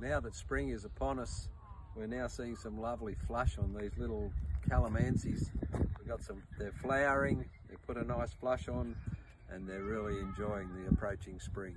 now that spring is upon us, we're now seeing some lovely flush on these little calamansies. We've got some, they're flowering, they put a nice flush on, and they're really enjoying the approaching spring.